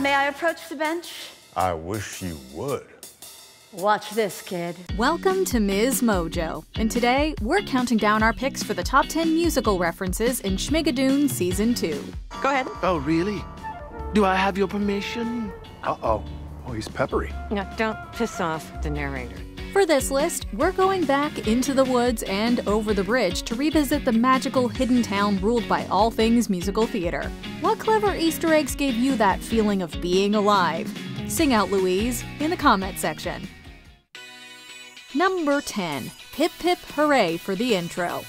may I approach the bench? I wish you would. Watch this, kid. Welcome to Ms. Mojo, and today we're counting down our picks for the top 10 musical references in Schmigadoon Season 2. Go ahead. Oh, really? Do I have your permission? Uh-oh. Oh, he's peppery. No, don't piss off the narrator. For this list, we're going back into the woods and over the bridge to revisit the magical hidden town ruled by all things musical theater. What clever Easter eggs gave you that feeling of being alive? Sing out, Louise, in the comment section. Number 10. Pip Pip Hooray for the intro.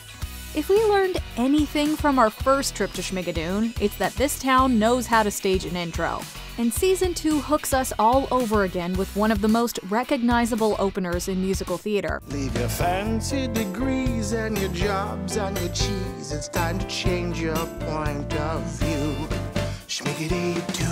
If we learned anything from our first trip to Schmigadoon, it's that this town knows how to stage an intro. And Season 2 hooks us all over again with one of the most recognizable openers in musical theater. Leave your fancy degrees and your jobs and your cheese. It's time to change your point of view. Schmiggity doo.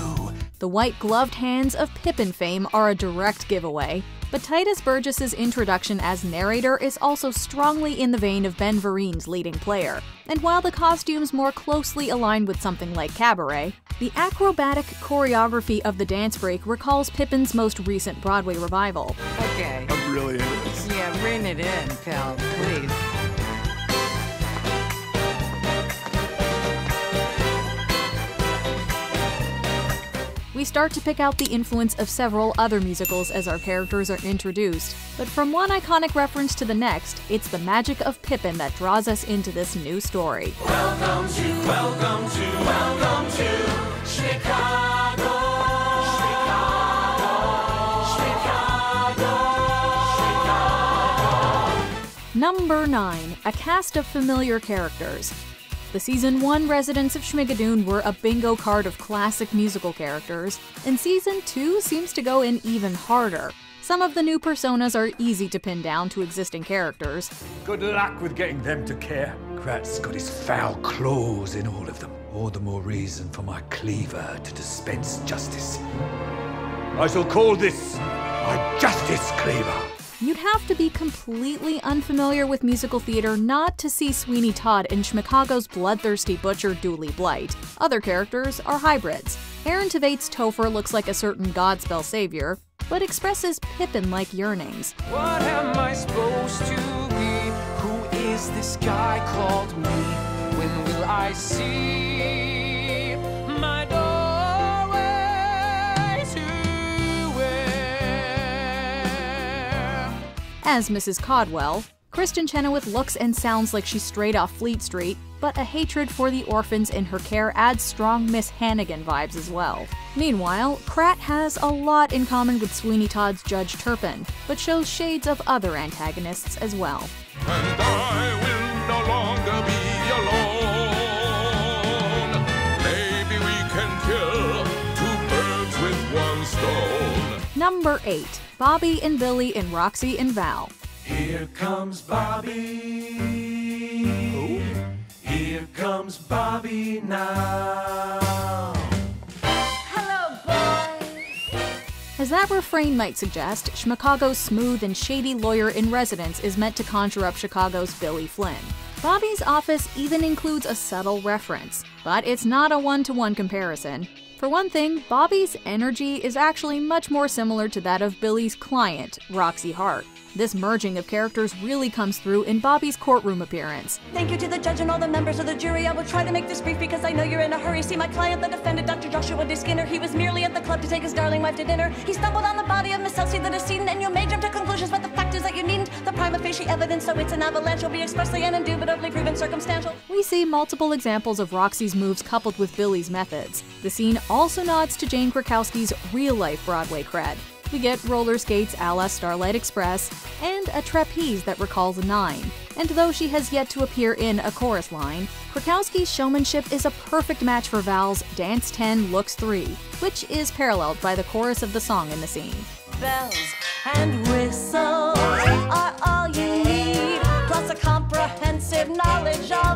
The white gloved hands of Pippin fame are a direct giveaway, but Titus Burgess's introduction as narrator is also strongly in the vein of Ben Vereen's leading player. And while the costumes more closely align with something like Cabaret, the acrobatic choreography of the dance break recalls Pippin's most recent Broadway revival. Okay. I'm really into this. Yeah, rein it in, pal, please. We start to pick out the influence of several other musicals as our characters are introduced, but from one iconic reference to the next, it's the magic of Pippin that draws us into this new story. Welcome to, welcome to, welcome to Schmicago. Number 9. A cast of familiar characters. The season 1 residents of Schmigadoon were a bingo card of classic musical characters, and season 2 seems to go in even harder. Some of the new personas are easy to pin down to existing characters, Good luck with getting them to care. Kratt's got his foul claws in all of them. All the more reason for my cleaver to dispense justice. I shall call this my Justice Cleaver. You'd have to be completely unfamiliar with musical theater not to see Sweeney Todd in Schmicago's bloodthirsty butcher Dooley Blight. Other characters are hybrids. Aaron Tveit Topher looks like a certain Godspell savior, but expresses Pippin-like yearnings. What am I supposed to be? Who is this guy called me? When will I see As Mrs. Codwell, Kristin Chenoweth looks and sounds like she's straight off Fleet Street, but a hatred for the orphans in her care adds strong Miss Hannigan vibes as well. Meanwhile, Kratt has a lot in common with Sweeney Todd's Judge Turpin, but shows shades of other antagonists as well. And I will no longer be alone. Maybe we can kill two birds with one stone. Number 8. Bobby and Billy and Roxy and Val. Here comes Bobby. Here comes Bobby now. Hello, boys. As that refrain might suggest, Schmicago's smooth and shady lawyer in residence is meant to conjure up Chicago's Billy Flynn. Bobby's office even includes a subtle reference, but it's not a one to one comparison. For one thing, Bobby's energy is actually much more similar to that of Billy's client, Roxy Hart. This merging of characters really comes through in Bobby's courtroom appearance. Thank you to the judge and all the members of the jury. I will try to make this brief because I know you're in a hurry. See, my client, the defendant, Dr. Joshua D. Skinner, he was merely at the club to take his darling wife to dinner. He stumbled on the body of Miss Elsie, the decedent, and you may jump to conclusions, but the fact is that you needn't. The prima facie evidence, so it's an avalanche, will be expressly and indubitably proven circumstantial. We see multiple examples of Roxy's moves coupled with Billy's methods. The scene also nods to Jane Krakowski's real life Broadway cred. We get roller skates a la Starlight Express and a trapeze that recalls Nine. And though she has yet to appear in a chorus line, Krakowski's showmanship is a perfect match for Val's Dance 10 Looks 3, which is paralleled by the chorus of the song in the scene. Bells and whistles are all you need, plus a comprehensive knowledge of.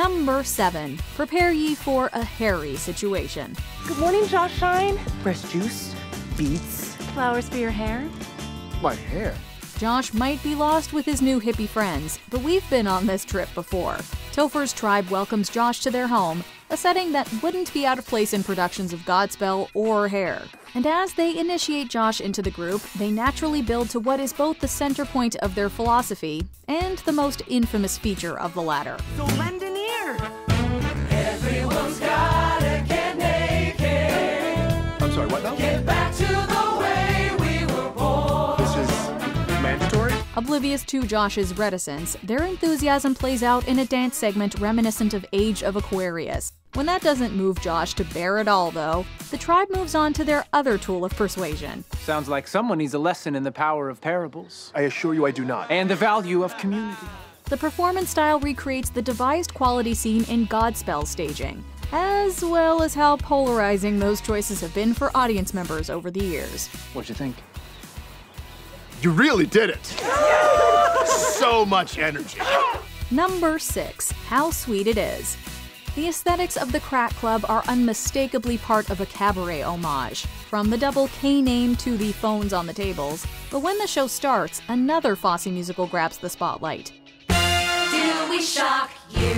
Number 7. Prepare ye for a hairy situation. Good morning, Josh Shine. Fresh juice, beets, flowers for your hair. My hair. Josh might be lost with his new hippie friends, but we've been on this trip before. Topher's tribe welcomes Josh to their home, a setting that wouldn't be out of place in productions of Godspell or Hair. And as they initiate Josh into the group, they naturally build to what is both the center point of their philosophy and the most infamous feature of the latter. So Oblivious to Josh's reticence, their enthusiasm plays out in a dance segment reminiscent of Age of Aquarius. When that doesn't move Josh to bear it all, though, the tribe moves on to their other tool of persuasion. Sounds like someone needs a lesson in the power of parables I assure you I do not. and the value of community. The performance style recreates the devised quality seen in Godspell staging, as well as how polarizing those choices have been for audience members over the years. What'd you think? You really did it. so much energy. Number 6. How Sweet It Is. The aesthetics of the Crack Club are unmistakably part of a cabaret homage, from the double K name to the phones on the tables. But when the show starts, another Fosse musical grabs the spotlight. Do we shock you?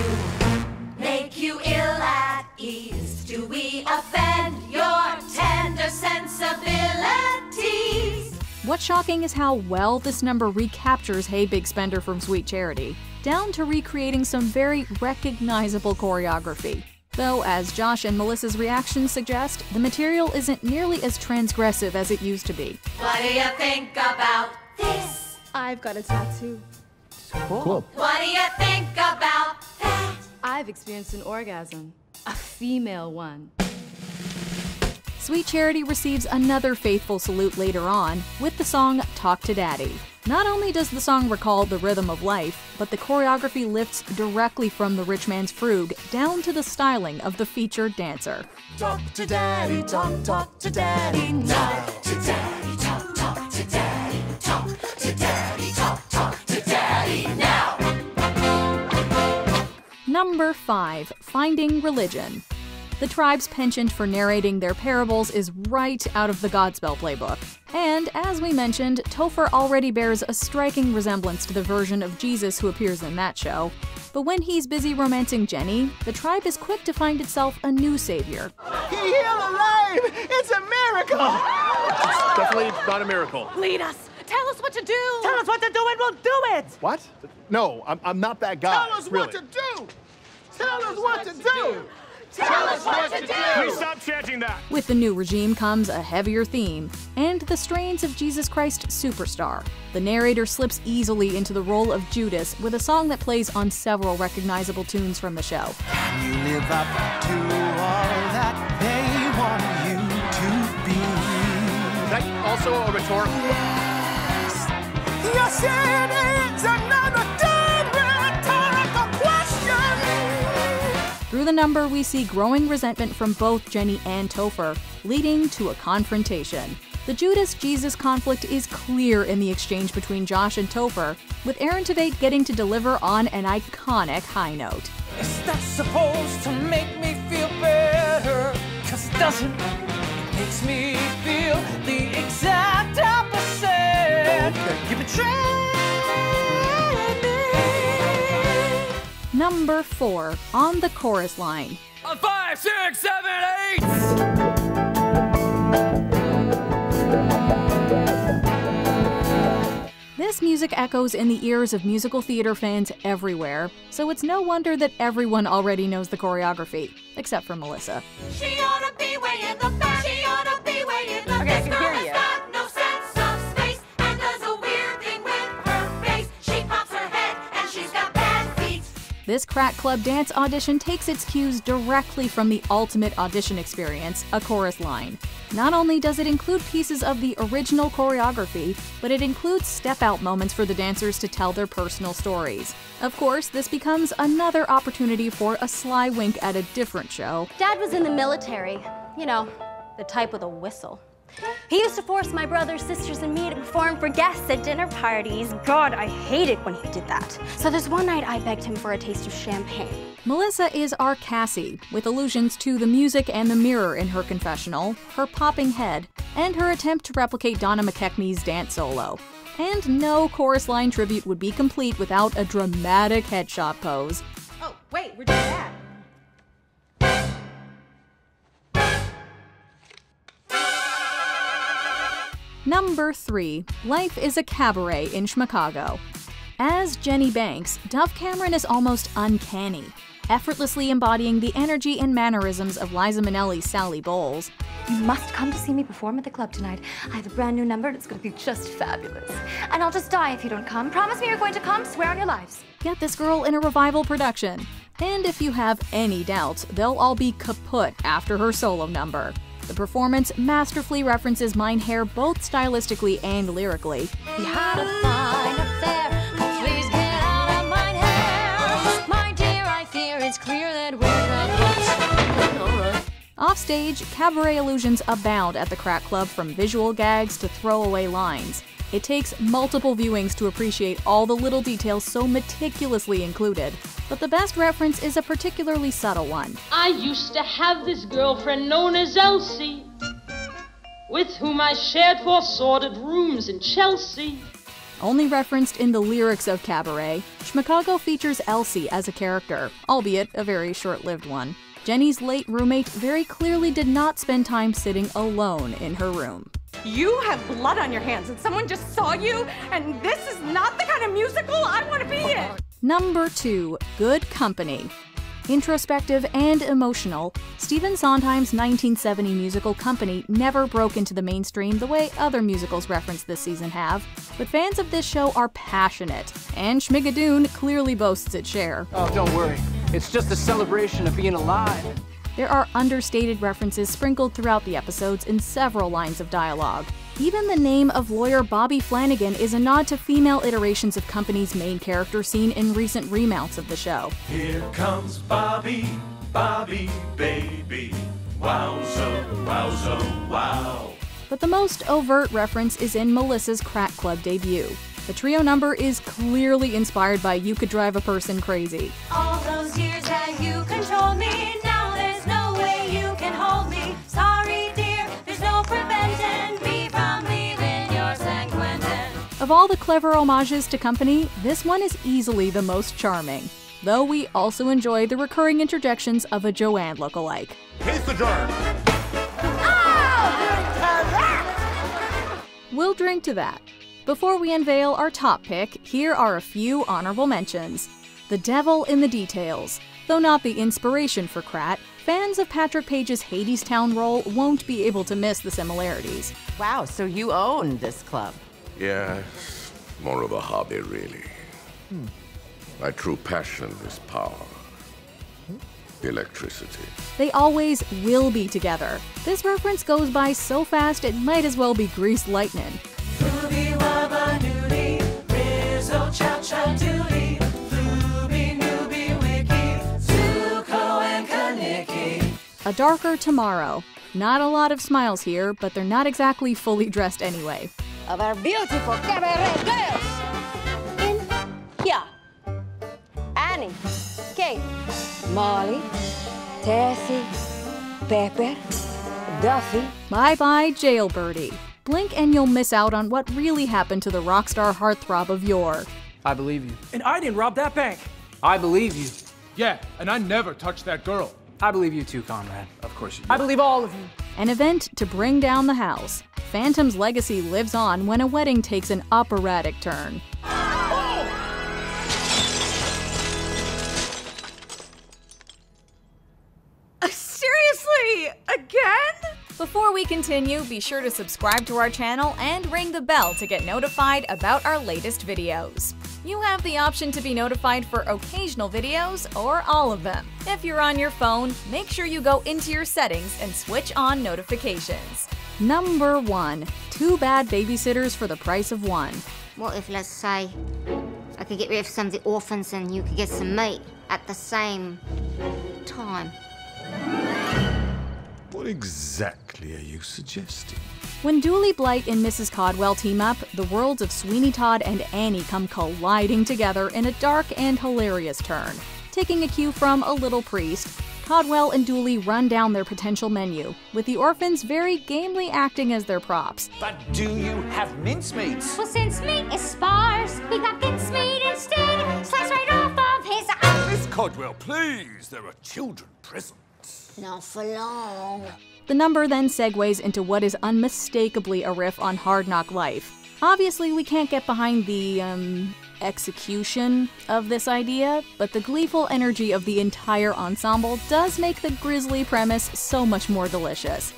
Make you ill at ease? Do we offend your tender sensibilities? What's shocking is how well this number recaptures Hey Big Spender from Sweet Charity, down to recreating some very recognizable choreography. Though, as Josh and Melissa's reactions suggest, the material isn't nearly as transgressive as it used to be. What do you think about this? I've got a tattoo. Cool. What do you think about that? I've experienced an orgasm. A female one. Sweet Charity receives another faithful salute later on with the song Talk to Daddy. Not only does the song recall the rhythm of life, but the choreography lifts directly from the rich man's frug down to the styling of the featured dancer. Talk to daddy, talk, talk to daddy now. Talk to daddy, talk, talk to daddy. Talk to daddy, talk, talk to daddy now. Number 5. Finding Religion. The tribe's penchant for narrating their parables is right out of the Godspell playbook. And as we mentioned, Topher already bears a striking resemblance to the version of Jesus who appears in that show. But when he's busy romancing Jenny, the tribe is quick to find itself a new savior. He healed alive! It's a miracle! Definitely not a miracle. Lead us. Tell us what to do. Tell us what to do and we'll do it! What? No, I'm, I'm not that guy. Tell us really. what to do! Tell us what to do! Tell us what to do! Please stop chanting that. With the new regime comes a heavier theme, and the strains of Jesus Christ Superstar. The narrator slips easily into the role of Judas with a song that plays on several recognizable tunes from the show. Can you live up to all that they want you to be? Is that also a rhetorical? Yes, it is number, we see growing resentment from both Jenny and Topher, leading to a confrontation. The Judas Jesus conflict is clear in the exchange between Josh and Topher, with Aaron Tveit getting to deliver on an iconic high note. Is that supposed to make me feel better? Cause it doesn't. It makes me feel the exact opposite. Oh, you betrayed Number 4, on the chorus line. A five, six, seven, eight. This music echoes in the ears of musical theater fans everywhere, so it's no wonder that everyone already knows the choreography, except for Melissa. This Crack Club dance audition takes its cues directly from the ultimate audition experience, a chorus line. Not only does it include pieces of the original choreography, but it includes step out moments for the dancers to tell their personal stories. Of course, this becomes another opportunity for a sly wink at a different show. Dad was in the military. You know, the type with a whistle. He used to force my brothers, sisters, and me to perform for guests at dinner parties. God, I hated when he did that. So this one night I begged him for a taste of champagne. Melissa is our Cassie, with allusions to the music and the mirror in her confessional, her popping head, and her attempt to replicate Donna McKechnie's dance solo. And no chorus line tribute would be complete without a dramatic headshot pose. Oh, wait, we're you that? Number 3. Life is a Cabaret in Schmicago. As Jenny Banks, Dove Cameron is almost uncanny, effortlessly embodying the energy and mannerisms of Liza Minnelli's Sally Bowles. You must come to see me perform at the club tonight. I have a brand new number and it's going to be just fabulous. And I'll just die if you don't come. Promise me you're going to come. Swear on your lives. Get this girl in a revival production. And if you have any doubts, they'll all be kaput after her solo number. The performance masterfully references Mein Herr both stylistically and lyrically. We had a fine affair, but please get out of mine hair. My dear, I fear it's clear that we're Offstage, cabaret illusions abound at the Crack Club from visual gags to throwaway lines. It takes multiple viewings to appreciate all the little details so meticulously included, but the best reference is a particularly subtle one. I used to have this girlfriend known as Elsie, with whom I shared four sordid rooms in Chelsea. Only referenced in the lyrics of Cabaret, Schmicago features Elsie as a character, albeit a very short lived one. Jenny's late roommate very clearly did not spend time sitting alone in her room. You have blood on your hands and someone just saw you, and this is not the kind of musical I want to be in. Number 2 Good Company. Introspective and emotional, Stephen Sondheim's 1970 musical Company never broke into the mainstream the way other musicals referenced this season have, but fans of this show are passionate, and Schmigadoon clearly boasts its share. Oh, don't worry. It's just a celebration of being alive. There are understated references sprinkled throughout the episodes in several lines of dialogue. Even the name of lawyer Bobby Flanagan is a nod to female iterations of Company's main character seen in recent remounts of the show. Here comes Bobby, Bobby, baby. Wowza, wowza, wow. But the most overt reference is in Melissa's Crack Club debut. The trio number is clearly inspired by You Could Drive a Person Crazy. Of all the clever homages to Company, this one is easily the most charming. Though we also enjoy the recurring interjections of a Joanne lookalike. Taste the jar. We'll drink to that. Before we unveil our top pick, here are a few honorable mentions. The Devil in the Details. Though not the inspiration for Kratt, fans of Patrick Page's Hadestown role won't be able to miss the similarities. Wow, so you own this club. Yeah, more of a hobby, really. Hmm. My true passion is power. Electricity. They always will be together. This reference goes by so fast it might as well be Greased Lightning. Ruby wubba doody, Rizzo chow chow doody, Flooby nooby wiki, Zuko and Kenickie. A Darker Tomorrow. Not a lot of smiles here, but they're not exactly fully dressed anyway. Of our beautiful cabaret girls. In here, Annie, Kate, Molly, Tessie, Pepper, Duffy. Bye bye, Jailbirdie. Blink and you'll miss out on what really happened to the rock star heartthrob of yore. I believe you. And I didn't rob that bank. I believe you. Yeah, and I never touched that girl. I believe you too, Conrad. Of course you do. I believe all of you. An event to bring down the house. Phantom's legacy lives on when a wedding takes an operatic turn. Uh, seriously? Again? Before we continue, be sure to subscribe to our channel and ring the bell to get notified about our latest videos. You have the option to be notified for occasional videos or all of them. If you're on your phone, make sure you go into your settings and switch on notifications. Number 1. Two bad babysitters for the price of one. What if, let's say, I could get rid of some of the orphans and you could get some meat at the same time? What exactly are you suggesting? When Dooley Blight and Mrs. Codwell team up, the worlds of Sweeney Todd and Annie come colliding together in a dark and hilarious turn. Taking a cue from A Little Priest, Codwell and Dooley run down their potential menu, with the orphans very gamely acting as their props. But do you have mincemeats? Well, since meat is sparse, we got mincemeat instead. Slice right off of his arm. Miss Codwell, please. There are children present. Not for long. The number then segues into what is unmistakably a riff on Hard Knock Life. Obviously, we can't get behind the, um, execution of this idea, but the gleeful energy of the entire ensemble does make the grisly premise so much more delicious.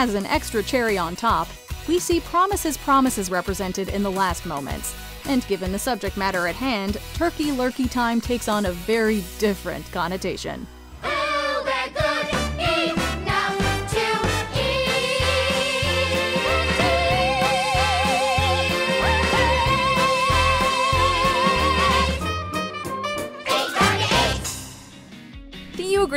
As an extra cherry on top, we see Promises Promises represented in the last moments. And given the subject matter at hand, turkey lurkey time takes on a very different connotation.